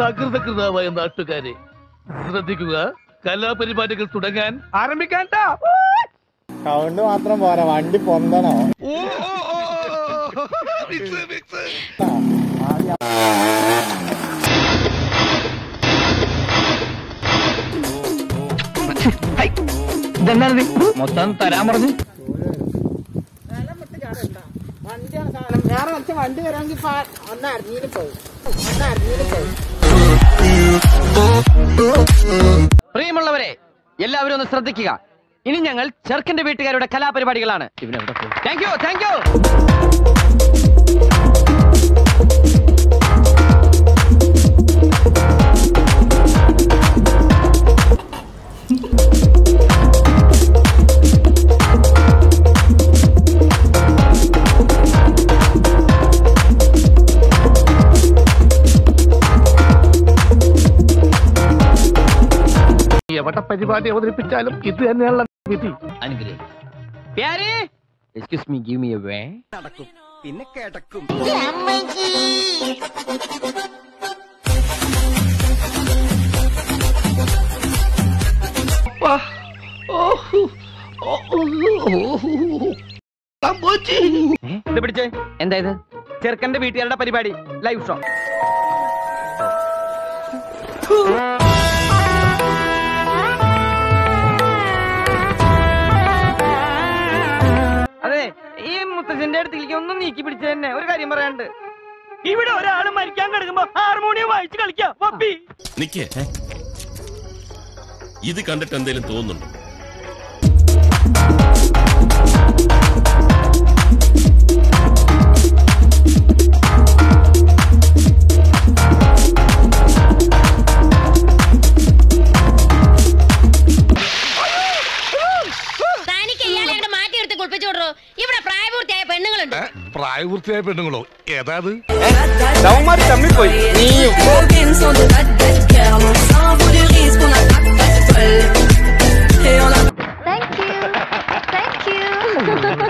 സകൃതകൃതാവായ നാട്ടുകാരെ ശ്രദ്ധിക്കുക കലാപരിപാടികൾ തുടങ്ങാൻ ആരംഭിക്കാൻ സൗണ്ട് മാത്രം പോരാ വണ്ടി പൊന്തണോ? മൊത്തം തരാൻ പറഞ്ഞു. വണ്ടിയാണ് സാധനം. വേറെ വെച്ച വണ്ടി വരാമെങ്കിൽ ഒന്ന് അറിഞ്ഞിട്ട് പോകും ഒന്ന് അറിഞ്ഞിട്ട് പോയി പ്രിയമുള്ളവരെ എല്ലാവരും ഒന്ന് ശ്രദ്ധിക്കുക. ഇനി ഞങ്ങൾ ചെറുക്കന്റെ വീട്ടുകാരുടെ കലാപരിപാടികളാണ്. താങ്ക് യു താങ്ക് യു എവിടെ പരിപാടി അവതരിപ്പിച്ചാലും ഇത് തന്നെയുള്ള വിധി. Excuse me give me a way. ഇത് പിടിച്ചേ? എന്താ ഇത്? ചെറുക്കന്റെ വീട്ടുകാരുടെ പരിപാടി. ലൈവ് ഷോ മുത്തച്ഛന്റെ അടുത്തേക്ക് ഒന്നും നീക്കി പിടിച്ച തന്നെ. ഒരു കാര്യം പറയാണ്ട് ഇവിടെ ഒരാൾ മരിക്കാൻ കിടക്കുമ്പോ ഹാർമോണിയം വായിച്ച് കളിക്കാം. ഇത് കണ്ടിട്ട് എന്തേലും തോന്നുന്നുണ്ടോ? പെണ്ണുങ്ങളുണ്ട് പ്രായപൂർത്തിയായ പെണ്ണുങ്ങളോ? ഏതാത് തമ്മിപ്പോയി Organs